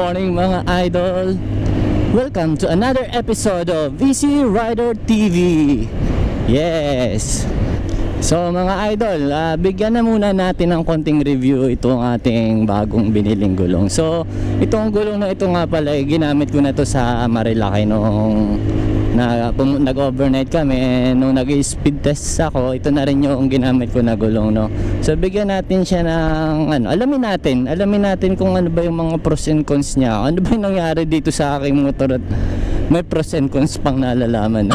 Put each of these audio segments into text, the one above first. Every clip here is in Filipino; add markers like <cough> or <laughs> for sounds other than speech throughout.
morning mga idol. Welcome to another episode of VC Rider TV Yes. So mga idol, ah, bigyan na muna natin ng konting review itong ating bagong biniling gulong. So itong gulong na ito nga pala, eh, ginamit ko na to sa Marilaki nung na nag-overnight kami nung nag-speed test ako ito na rin yung ginamit ko na gulong no? So bigyan natin siya ng ano alamin natin alamin natin kung ano ba yung mga pros and cons niya. Ano ba yung nangyari dito sa aking motor at may pros and cons pang nalalaman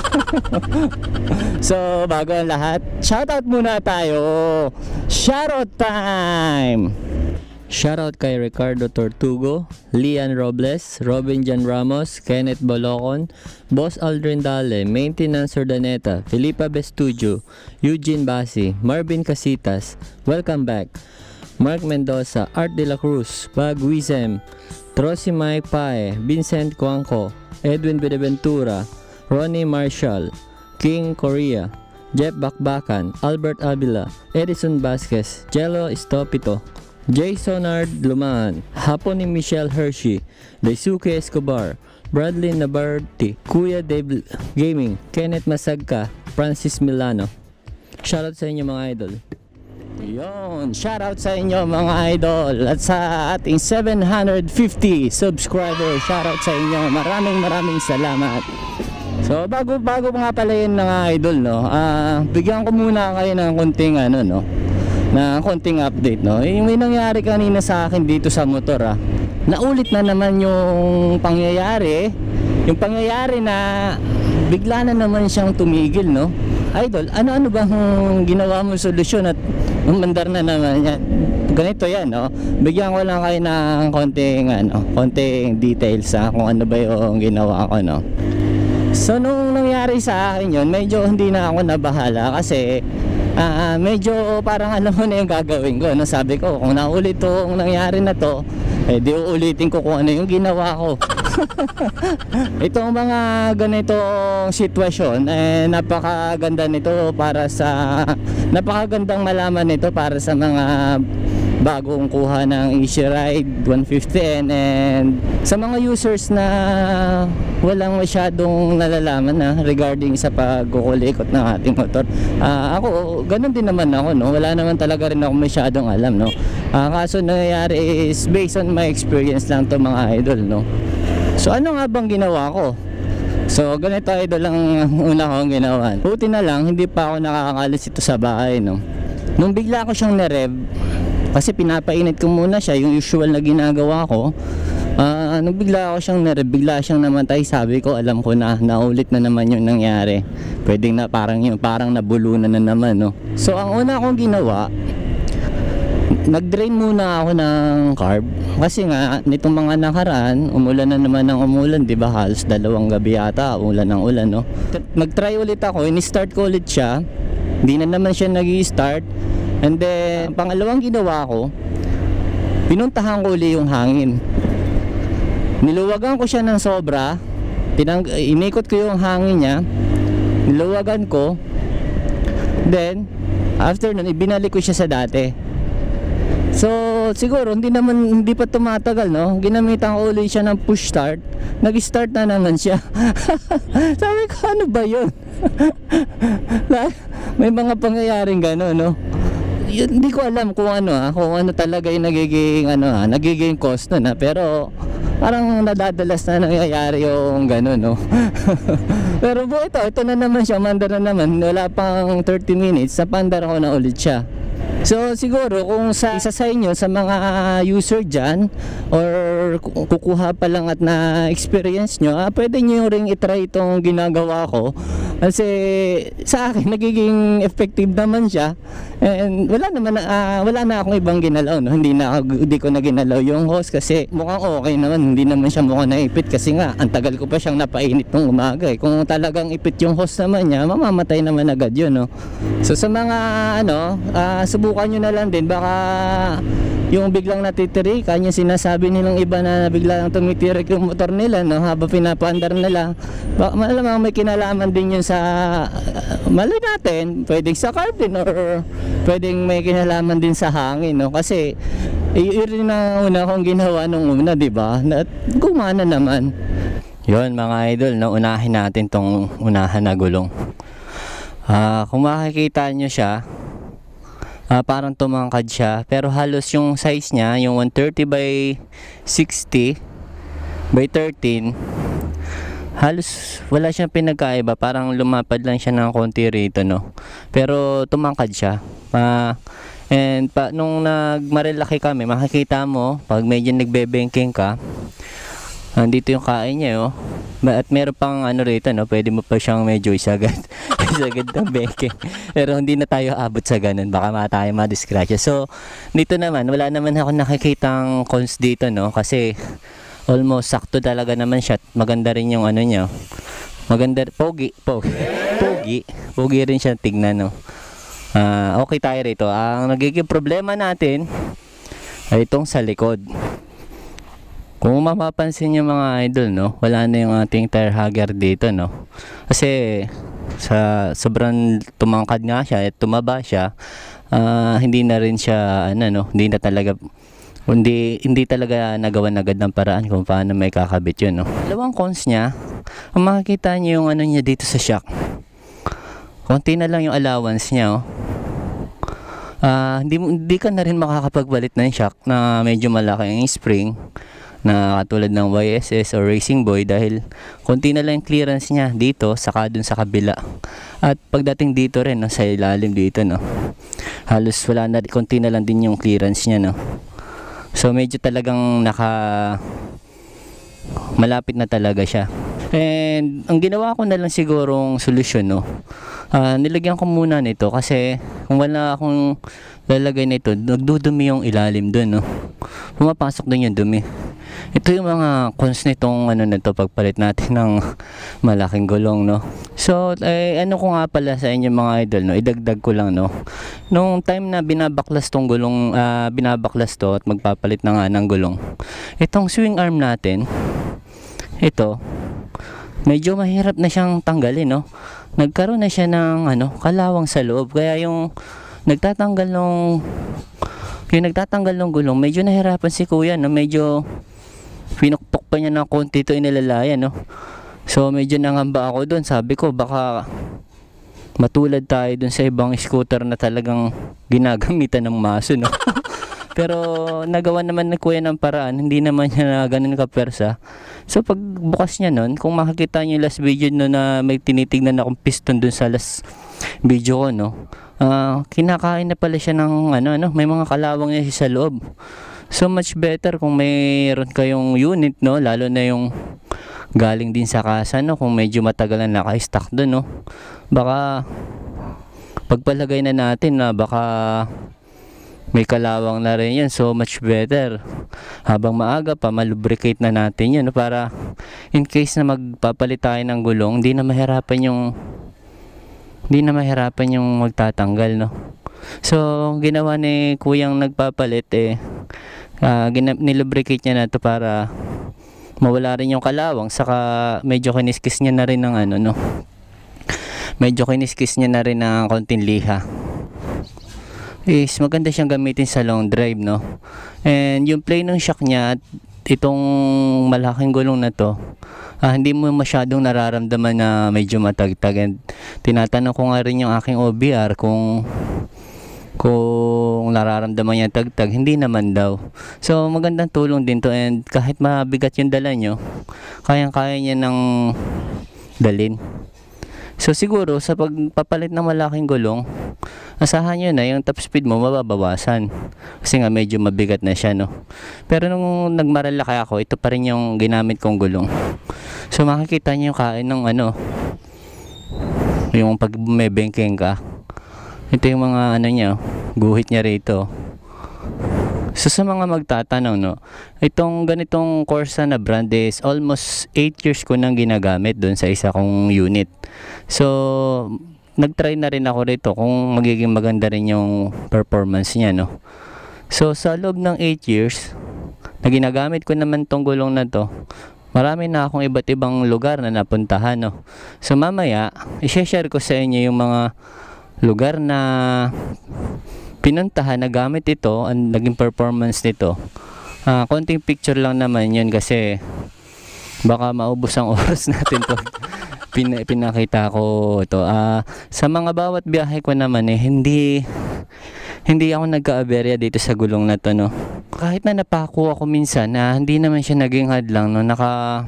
<laughs> so bago ang lahat shoutout muna tayo. Shoutout time Shoutout kay Ricardo Tortugo, Lian Robles, Robin Jan Ramos, Kenneth Bolocon, Boss Aldrin Dale, Maintenance Ordaneta, Filipa Bestudio, Eugene Basi, Marvin Casitas, welcome back. Mark Mendoza, Art de la Cruz, Bag Wizem, Trosi Mike Pae, Vincent Cuanco, Edwin Bedeventura, Ronnie Marshall, King Korea, Jeff Bakbakan, Albert Avila, Edison Vasquez, Jello Estopito, Jason Ard Lumaan, Hapon ni Michelle Hershey, Daisuke Escobar, Bradley Nabarti, Kuya Dave Gaming, Kenneth Masagka, Francis Milano. Shoutout sa inyo mga idol. Yun, shoutout sa inyo mga idol at sa ating 750 subscribers, shoutout sa inyo. Maraming maraming salamat. So bago bago nga pala yun mga idol no, ah bigyan ko muna kayo ng konting ano no, na konting update no. Yung may nangyari kanina sa akin dito sa motor ah. Naulit na naman yung pangyayari, yung pangyayari na bigla na naman siyang tumigil no. Idol, ano-ano bang ginawa mo solusyon at umandar na naman yan? Ganito yan no. Bigyan ko lang kayo ng konting ano, konting details sa kung ano ba yung ginawa ko no. So nung nangyari sa akin yun, medyo hindi na ako nabahala kasi ah, medyo parang alam mo na yung gagawin ko. No? Sabi ko, kung naulit tong nangyari na to, eh di uulitin ko kung ano yung ginawa ko. <laughs> Itong mga ganitong sitwasyon, eh napakaganda nito para sa, napakagandang malaman nito para sa mga bagong kuha ng Easy Ride 150N and sa mga users na walang masyadong nalalaman na regarding sa pagkukulikot ng ating motor. Ah, ako, ganun din naman ako, no? Wala naman talaga rin ako masyadong alam, no? Ah, kaso nangyayari is based on my experience lang to mga idol, no? So ano nga bang ginawa ko? So ganito idol lang ang una kong ginawa. Buti na lang, hindi pa ako nakakalis ito sa bahay, no? Nung bigla ko siyang narev, kasi pinapainit ko muna siya, yung usual na ginagawa ko. Ah, nung bigla ako siyang narev, bigla siyang namatay, sabi ko, alam ko na, naulit na naman yung nangyari. Pwedeng na parang yung parang nabulunan na naman, no. So ang una kong ginawa, nag-drain muna ako ng carb kasi nga nitong mga nakaraan umulan na naman ng umulan di ba halos dalawang gabi yata ulan ng ulan no nag-try ulit ako ini-start ko ulit siya hindi na naman siya nag start and then pangalawang ginawa ko pinuntahan ko uli yung hangin niluwagan ko siya ng sobra tinang inikot ko yung hangin niya niluwagan ko then after nun ibinalik ko siya sa dati So, siguro hindi naman hindi pa tumatagal, no? Ginamitan ko ulit siya ng push start. Nag-start na naman siya. <laughs> Sabi ko, ano ba 'yun? <laughs> May mga pangyayaring gano'n, no? Hindi ko alam kung ano ah, kung ano talaga yung nagiging ano ah, nagiging cost nun ah. Pero parang nadadalas na nangyayari yung gano'n, no? <laughs> Pero po ito, ito na naman siya, mandar na naman. Wala pang 30 minutes, napandar ko na ulit siya. So siguro kung sa isa sa inyo sa mga user dyan or ku- kukuha pa lang at na experience nyo, ah, pwede nyo ring itry itong ginagawa ko kasi sa akin <laughs> nagiging effective naman siya and wala naman na- ah, wala na akong ibang ginalaw no? hindi na hindi ko na ginalaw yung host kasi mukhang okay naman hindi naman siya mukhang naipit kasi nga ang tagal ko pa siyang napainit nung umaga eh. kung talagang ipit yung host naman niya mamamatay naman agad yun no so sa mga ano ah, subukan nyo na lang din baka yung biglang natitirikan yung sinasabi nilang iba na biglang tumitirik yung motor nila no habang pinapaandar nila baka malamang may kinalaman din yun sa uh, malay natin pwedeng sa din or pwedeng may kinalaman din sa hangin no kasi rin ang una kong ginawa nung una, di ba? Na, gumana naman. Yon mga idol, no, unahin natin tong unahan na gulong. Ah, kung makikita nyo siya, ah, parang tumangkad siya. Pero halos yung size niya, yung 130 by 60 by 13, halos wala siyang pinagkaiba. Parang lumapad lang siya ng konti rito, no. Pero tumangkad siya. Ah, and pa, nung nagmarilaki kami, makikita mo, pag medyo nagbebengking ka, Andito yung kain niya, oh. At meron pang ano rito, no? Pwede mo pa siyang medyo isagad. <laughs> isagad ng beke. Pero hindi na tayo abot sa ganun. Baka ma tayo madisgrasya. So, dito naman, wala naman ako nakikitang cons dito, no? Kasi, almost sakto talaga naman siya. Maganda rin yung ano niya. Maganda, pogi, pogi. Pogi. Pogi rin siya tignan, no? Ah, okay tayo rito. Ang nagiging problema natin ay itong sa likod. Kung mapapansin niyo mga idol, no, wala na yung ating tire hugger dito, no. Kasi sa sobrang tumangkad nga siya at tumaba siya, ah, hindi na rin siya ano no, hindi na talaga hindi hindi talaga nagawa agad ng paraan kung paano may kakabit yun, no. Dalawang cons niya, ang makikita niyo yung ano niya dito sa shock. Konti na lang yung allowance niya, oh. Ah, hindi hindi ka na rin makakapagbalit ng shock na medyo malaki ang spring na katulad ng YSS or Racing Boy dahil konti na lang clearance niya dito saka dun sa kabila. At pagdating dito rin no, sa ilalim dito no. Halos wala na konti na lang din yung clearance niya no. So medyo talagang naka malapit na talaga siya. And ang ginawa ko na lang sigurong solusyon no. ah, nilagyan ko muna nito kasi kung wala akong lalagay nito, nagdudumi yung ilalim dun no. Pumapasok din yung dumi. Ito yung mga cons nitong ano na to pagpalit natin ng <laughs> malaking gulong no. So eh, ano ko nga pala sa inyo mga idol no, idagdag ko lang no. Nung time na binabaklas tong gulong, ah, binabaklas to at magpapalit na nga ng gulong. Itong swing arm natin, ito, medyo mahirap na siyang tanggalin no. Nagkaroon na siya ng ano, kalawang sa loob. Kaya yung nagtatanggal nung yung nagtatanggal ng gulong, medyo nahirapan si kuya no, medyo pa niya ng konti ito inilalayan no. So medyo nangamba ako doon. Sabi ko baka matulad tayo dun sa ibang scooter na talagang ginagamitan ng maso no. <laughs> Pero nagawa naman ni kuya ng paraan, hindi naman niya na ganun kapersa. So pag bukas niya nun, kung makikita niyo yung last video no na may tinitignan akong piston dun sa last video ko no. ah, kinakain na pala siya ng ano ano, may mga kalawang niya sa loob. So much better kung mayroon kayong unit no, lalo na yung galing din sa kasa no, kung medyo matagal na naka-stock doon no. Baka pagpalagay na natin na baka may kalawang na rin yan so much better. Habang maaga pa malubricate na natin yun no, para in case na magpapalit tayo ng gulong hindi na mahirapan yung hindi na mahirapan yung magtatanggal no? So ginawa ni kuyang nagpapalit eh gina- nilubricate niya na to para mawala rin yung kalawang saka medyo kiniskis niya na rin ng ano no? Medyo kiniskis niya na rin ng konting liha. Is maganda siyang gamitin sa long drive no? And yung play ng shock niya at itong malaking gulong na to ah, hindi mo masyadong nararamdaman na medyo matagtag. And tinatanong ko nga rin yung aking OBR kung kung nararamdaman niya tagtag hindi naman daw so magandang tulong din to and kahit mabigat yung dala nyo kayang kaya niya ng dalin So siguro sa pagpapalit ng malaking gulong, asahan nyo na yung top speed mo mababawasan. Kasi nga medyo mabigat na siya no. Pero nung nagmaralaki ako, ito pa rin yung ginamit kong gulong. So makikita nyo yung kain ng ano, yung pag may ka. Ito yung mga ano niya, guhit niya rito. So sa mga magtatanong no, itong ganitong Corsa na brand is almost 8 years ko nang ginagamit doon sa isa kong unit. So nagtry na rin ako rito kung magiging maganda rin yung performance niya no. So sa loob ng 8 years na ginagamit ko naman tong gulong na to, marami na akong iba't ibang lugar na napuntahan no. So mamaya, i-share ko sa inyo yung mga lugar na pinuntahan na gamit ito, ang naging performance nito. Ah, konting picture lang naman yun kasi baka maubos ang <laughs> oras natin to. Pin, pinakita ko ito. Ah, sa mga bawat biyahe ko naman eh, hindi hindi ako nagka-aberya dito sa gulong na to, no. Kahit na napako ako minsan, na hindi naman siya naging hadlang, no. Naka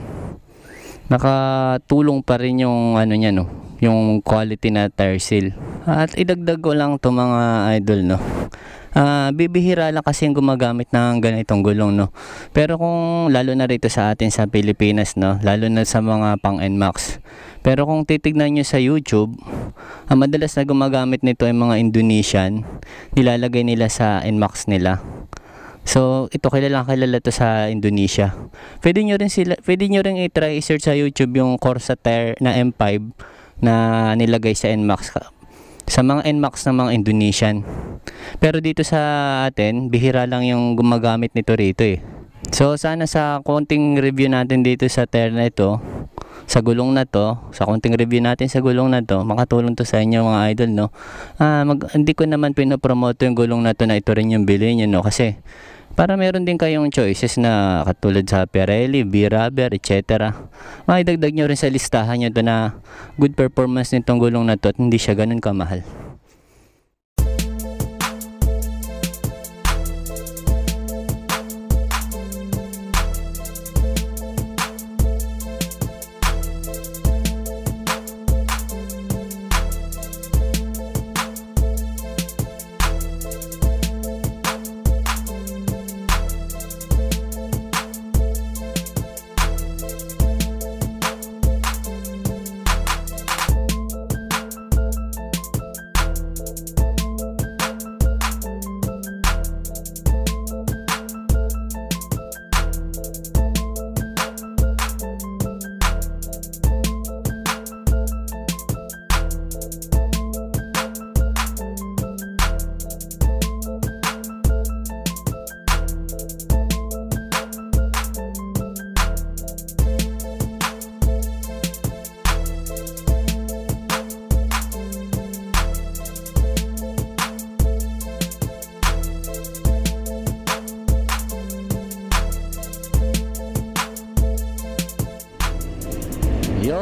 nakatulong pa rin yung ano niya, no. Yung quality na tire seal. At idagdag ko lang to mga idol, no. Ah, bibihira lang kasi gumagamit ng ganitong gulong, no. Pero kung lalo na rito sa atin sa Pilipinas, no, lalo na sa mga pang NMAX. Pero kung titignan nyo sa YouTube, ang madalas na gumagamit nito ay mga Indonesian. Nilalagay nila sa NMAX nila. So, ito kilala kilala to sa Indonesia. Pwede nyo rin sila, pwede nyo rin i-try i-search sa YouTube yung Corsa Tire na M5 na nilagay sa NMAX sa mga NMAX ng mga Indonesian. Pero dito sa atin, bihira lang yung gumagamit nito rito eh. So sana sa konting review natin dito sa tire na ito, sa gulong na to, sa konting review natin sa gulong na to, makatulong to sa inyo mga idol, no? Ah, mag, hindi ko naman pinopromote yung gulong na to na ito rin yung bilhin nyo, no? Kasi para meron din kayong choices na katulad sa Pirelli, B-Rubber, etc. Makidagdag nyo rin sa listahan nyo to na good performance nitong gulong na to at hindi siya ganun kamahal.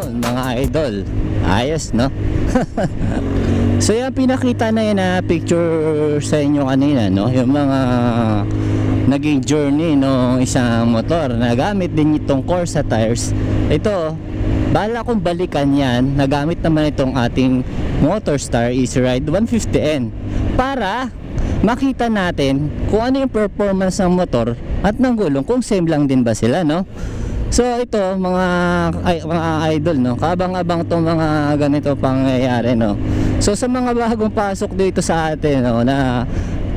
Yun, mga idol. Ayos, no? <laughs> so, yung pinakita na yun na picture sa inyo kanina, no? Yung mga naging journey no isang motor na gamit din itong Corsa tires. Ito, bala kong balikan yan, nagamit naman itong ating Motorstar Easy Ride 150N para makita natin kung ano yung performance ng motor at ng gulong kung same lang din ba sila no So ito mga ay, mga idol no, kabang-abang tong mga ganito pangyayari no. So sa mga bagong pasok dito sa atin no na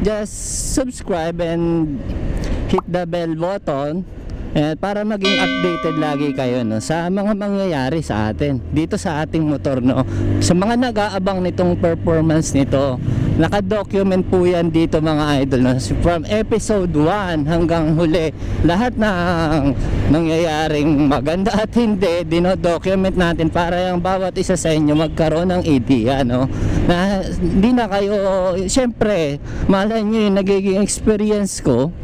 just subscribe and hit the bell button eh, para maging updated lagi kayo no sa mga mangyayari sa atin dito sa ating motor no. Sa mga nag-aabang nitong performance nito, naka-document po yan dito mga idol no? from episode 1 hanggang huli lahat ng nangyayaring maganda at hindi dino-document natin para yung bawat isa sa inyo magkaroon ng idea no na hindi na kayo syempre malay nyo yung nagiging experience ko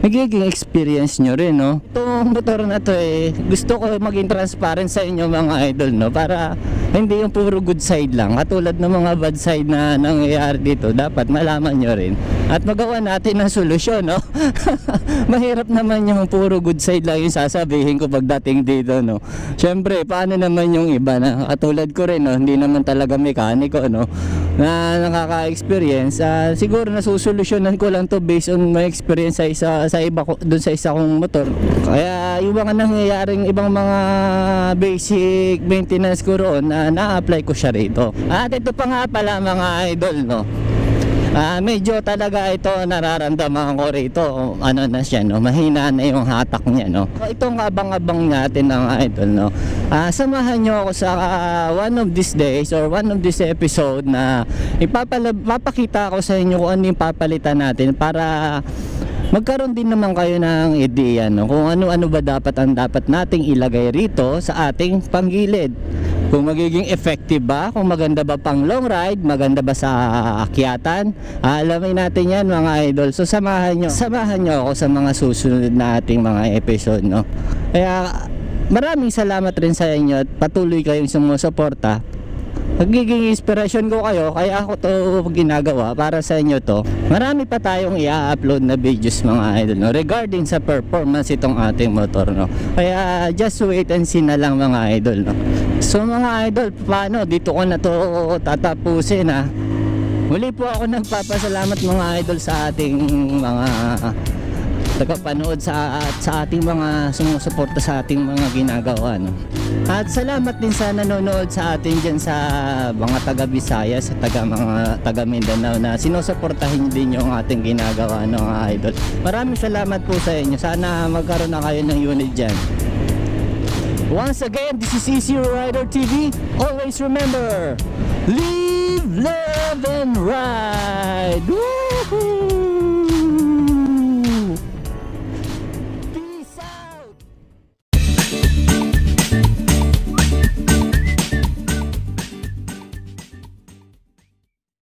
nagiging experience nyo rin, no? Itong motor na to eh, gusto ko maging transparent sa inyo mga idol, no? Para hindi yung puro good side lang. Katulad ng mga bad side na nangyayari dito, dapat malaman nyo rin. At magawa natin ng solusyon, no? <laughs> Mahirap naman yung puro good side lang yung sasabihin ko pagdating dito, no? Siyempre, paano naman yung iba na katulad ko rin, no? Hindi naman talaga mekaniko, no? Na nakaka-experience. Uh, siguro nasusolusyonan ko lang to based on my experience sa isa sa iba ko doon sa isa kong motor. Kaya yung mga nangyayaring ibang mga basic maintenance ko roon uh, na-apply ko siya rito. At ito pa nga pala mga idol no. Ah, medyo talaga ito nararamdaman ko rito. Ano na siya no, mahina na yung hatak niya no. Itong abang-abang natin ng idol no. Ah, samahan niyo ako sa uh, one of these days or one of this episode na ipapakita ko sa inyo kung ano yung papalitan natin para magkaroon din naman kayo ng ideya no? kung ano-ano ba dapat ang dapat nating ilagay rito sa ating panggilid kung magiging effective ba, kung maganda ba pang long ride, maganda ba sa akyatan. Alamin natin yan mga idol. So samahan nyo, samahan nyo ako sa mga susunod na ating mga episode. No? Kaya maraming salamat rin sa inyo at patuloy kayong sumusuporta Nagiging inspirasyon ko kayo kaya ako to ginagawa para sa inyo to. Marami pa tayong i-upload na videos mga idol no regarding sa performance itong ating motor no. Kaya just wait and see na lang mga idol no. So mga idol, paano dito ko na to tatapusin ha. Muli po ako nagpapasalamat mga idol sa ating mga tagapanood sa sa ating mga sumusuporta sa ating mga ginagawa no. At salamat din sa nanonood sa atin diyan sa mga taga Bisaya, sa taga mga taga Mindanao na sinusuportahin din yung ating ginagawa no mga idol. Maraming salamat po sa inyo. Sana magkaroon na kayo ng unit diyan. Once again, this is Easy Rider TV. Always remember, live, love, and ride.